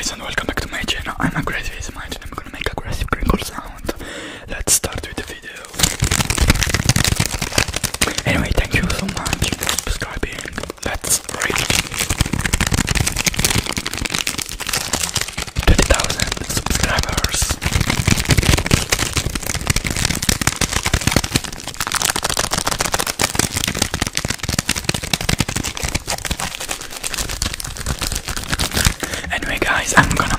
guys and welcome back to my channel. I'm a great face mind and I'm gonna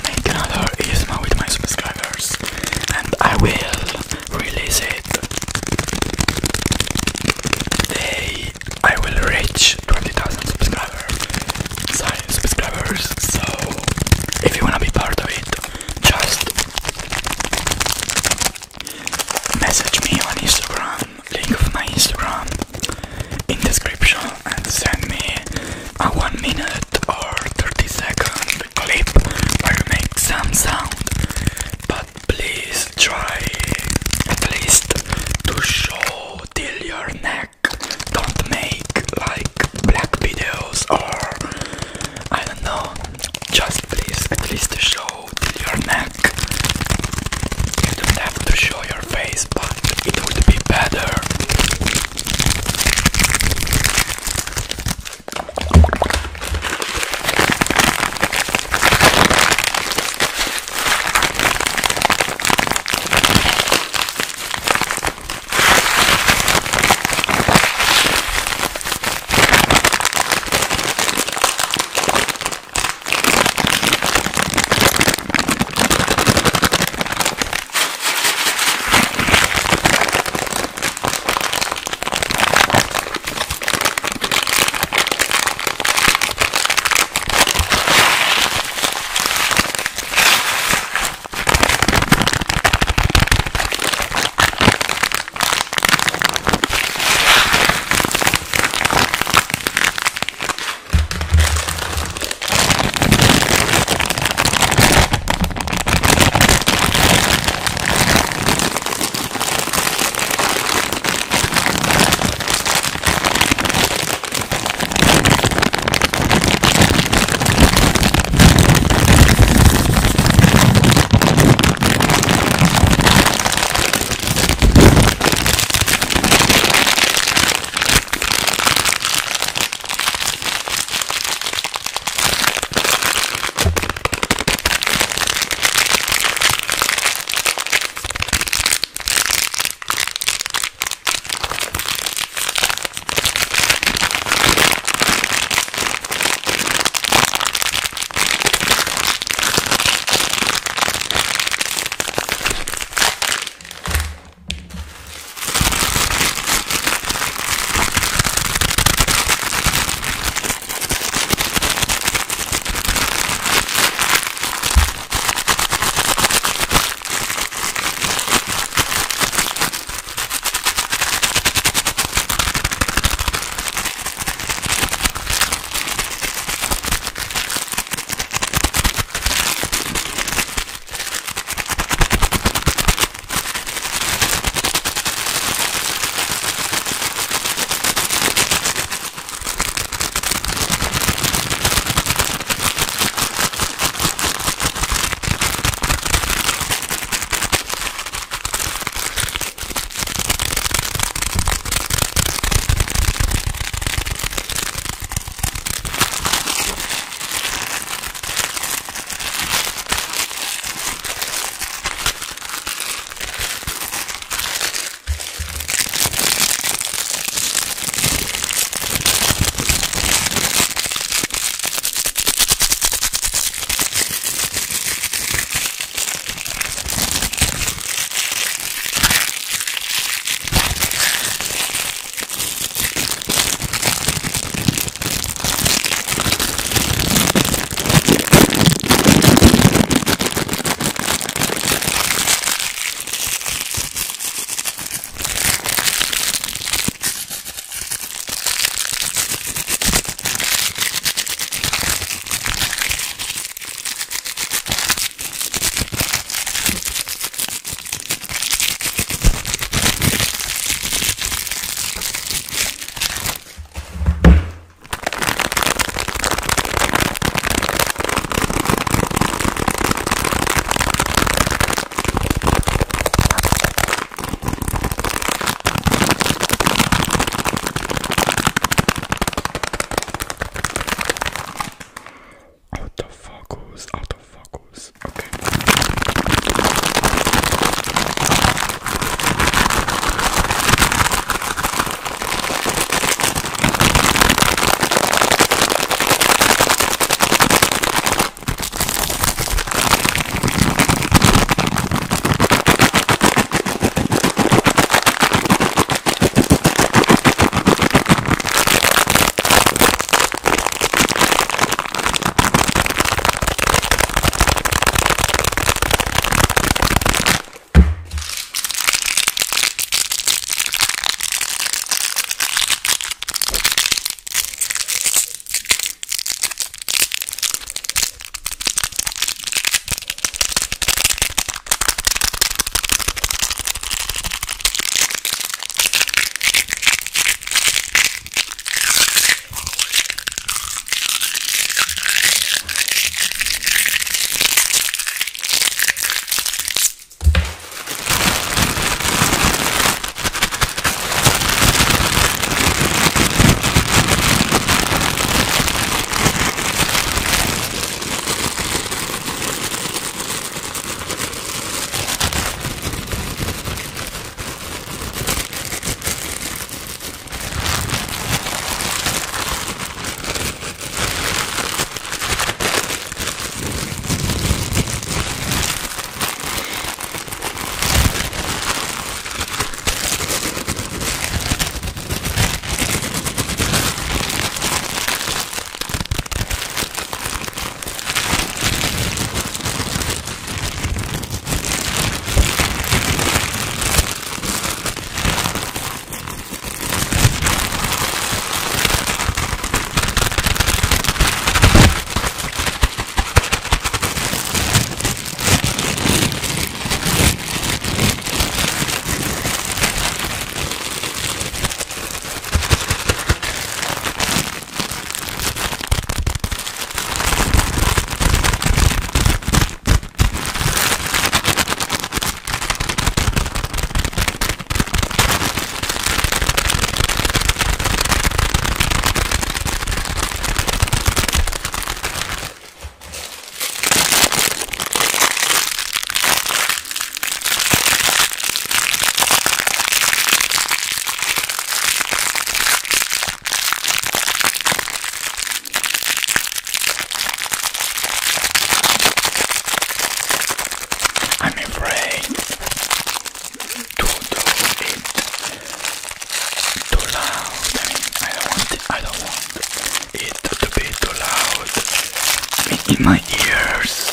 in my ears.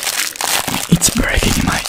It's breaking in my